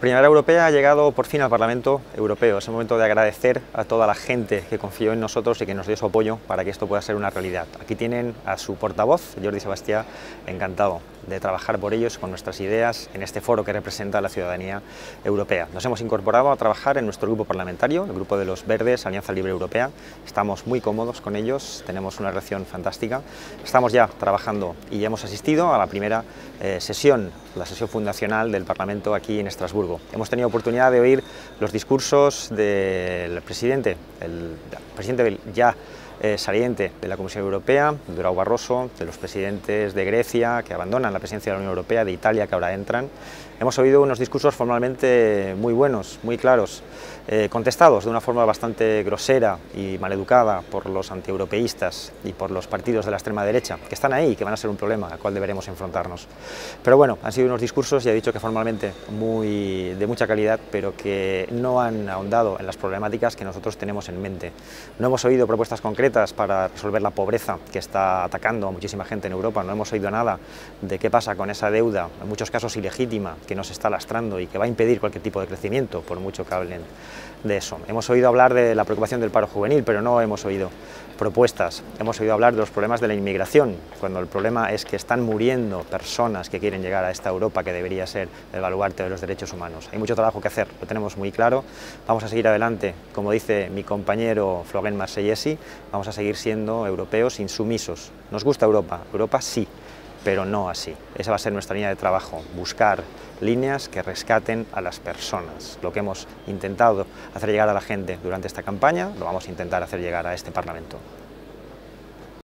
Primavera Europea ha llegado por fin al Parlamento Europeo. Es el momento de agradecer a toda la gente que confió en nosotros y que nos dio su apoyo para que esto pueda ser una realidad. Aquí tienen a su portavoz, Jordi Sebastián, encantado de trabajar por ellos con nuestras ideas en este foro que representa a la ciudadanía europea. Nos hemos incorporado a trabajar en nuestro grupo parlamentario, el grupo de los Verdes, Alianza Libre Europea. Estamos muy cómodos con ellos, tenemos una relación fantástica. Estamos ya trabajando y hemos asistido a la primera eh, sesión, la sesión fundacional del Parlamento aquí en Estrasburgo Hemos tenido oportunidad de oír los discursos del presidente, el presidente ya eh, saliente de la Comisión Europea, Durao Barroso, de los presidentes de Grecia que abandonan la presidencia de la Unión Europea, de Italia que ahora entran. Hemos oído unos discursos formalmente muy buenos, muy claros, eh, contestados de una forma bastante grosera y maleducada por los antieuropeístas y por los partidos de la extrema derecha, que están ahí y que van a ser un problema al cual deberemos enfrentarnos. Pero bueno, han sido unos discursos, ya he dicho que formalmente muy, de mucha calidad, pero que no han ahondado en las problemáticas que nosotros tenemos en mente. No hemos oído propuestas concretas para resolver la pobreza que está atacando a muchísima gente en Europa, no hemos oído nada de qué pasa con esa deuda, en muchos casos ilegítima, que nos está lastrando y que va a impedir cualquier tipo de crecimiento, por mucho que hablen de eso. Hemos oído hablar de la preocupación del paro juvenil, pero no hemos oído propuestas. Hemos oído hablar de los problemas de la inmigración, cuando el problema es que están muriendo personas que quieren llegar a esta Europa que debería ser el baluarte de los derechos humanos. Hay mucho trabajo que hacer, lo tenemos muy claro. Vamos a seguir adelante, como dice mi compañero Florent Marsellesi, vamos a seguir siendo europeos insumisos. ¿Nos gusta Europa? Europa sí pero no así. Esa va a ser nuestra línea de trabajo, buscar líneas que rescaten a las personas. Lo que hemos intentado hacer llegar a la gente durante esta campaña, lo vamos a intentar hacer llegar a este Parlamento.